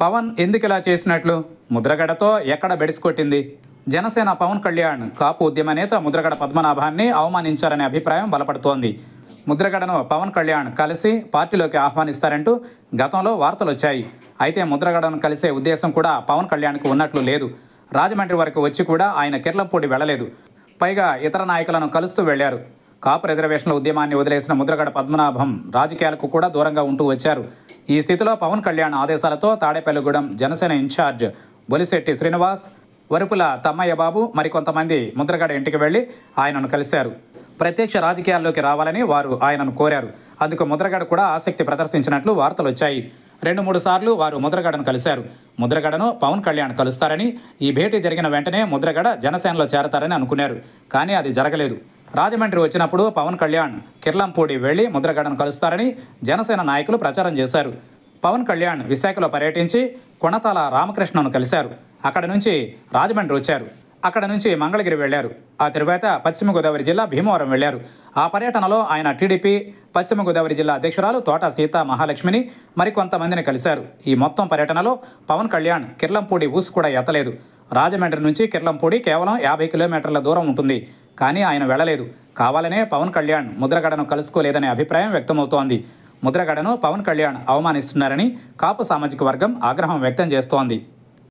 పవన్ ఎందుకు ఇలా చేసినట్లు? ముద్రగడతో ఎక్కడ బెడిసికొట్టింది? జనసేన పవన్ కళ్యాణ్ కాపు ఉద్యమ నేత ముద్రగడ పద్మనాభాన్ని అవమానించారనే అభిప్రాయం బలపడుతోంది. ముద్రగడను పవన్ కళ్యాణ్ కలిసి పార్టీలోకి ఆహ్వానిస్తారంటూ గతంలో వార్తలు వచ్చాయి అయితే ముద్రగడను కలిసే ఉద్దేశం కూడా పవన్ కళ్యాణ్కు ఉన్నట్లు లేదు. రాజమండ్రి వరకు వచ్చి కూడా ఆయన కిర్లంపూడి వెళ్ళలేదు. పైగా ఇతర నాయకులను కలుస్తూ వెళ్ళారు. కాపు రిజర్వేషన్ల ఉద్యమాన్ని వదిలేసిన ముద్రగడ పద్మనాభం రాజకీయాలకు కూడా దూరంగా ఉంటూ వచ్చారు. ఈ స్థితిలో పవన్ కళ్యాణ్ ఆదేశాలతో తాడేపల్లిగూడెం జనసేన ఇన్ఛార్జ్ బొలిశెట్టి శ్రీనివాస్ వరుపుల తమ్మయ్య బాబు మరికొంతమంది ముద్రగడ ఇంటికి వెళ్ళి ఆయనను కలిశారు. ప్రత్యక్ష రాజకీయాల్లోకి రావాలని వారు ఆయనను కోరారు. అందుకు ముద్రగడ కూడా ఆసక్తి ప్రదర్శించినట్లు వార్తలు వచ్చాయి. రెండు మూడు సార్లు వారు ముద్రగడను కలిశారు. ముద్రగడను పవన్ కళ్యాణ్ కలుస్తారని ఈ భేటీ జరిగిన వెంటనే ముద్రగడ జనసేనలో చేరతారని అనుకున్నారు. కానీ అది జరగలేదు. రాజమండ్రి వచ్చినప్పుడు పవన్ కళ్యాణ్ కిర్లంపూడి వెళ్ళి ముద్రగడను కలుస్తారని జనసేన నాయకులు ప్రచారం చేశారు. పవన్ కళ్యాణ్ విశాఖలో పర్యటించి కొణతాల రామకృష్ణను కలిశారు. అక్కడ నుంచి రాజమండ్రి వచ్చారు. అక్కడ నుంచి మంగళగిరి వెళ్ళారు ఆ తరువాత పశ్చిమ గోదావరి జిల్లా భీమవరం వెళ్ళారు ఆ పర్యటనలో ఆయన టీడీపీ పశ్చిమ గోదావరి జిల్లా అధ్యక్షురాలు తోట సీత మహాలక్ష్మిని మరికొంతమందిని కలిశారు. ఈ మొత్తం పర్యటనలో పవన్ కళ్యాణ్ కిర్లంపూడి ఊసు కూడా ఎత్తలేదు. రాజమండ్రి నుంచి కిర్లంపూడి కేవలం యాభై కిలోమీటర్ల దూరం ఉంటుంది. కానీ ఆయన వెళ్ళలేదు కావాలనే పవన్ కళ్యాణ్ ముద్రగడను కలుసుకోలేదనే అభిప్రాయం వ్యక్తమవుతోంది. ముద్రగడను పవన్ కళ్యాణ్ అవమానిస్తున్నారని కాపు సామాజిక వర్గం ఆగ్రహం వ్యక్తం చేస్తోంది.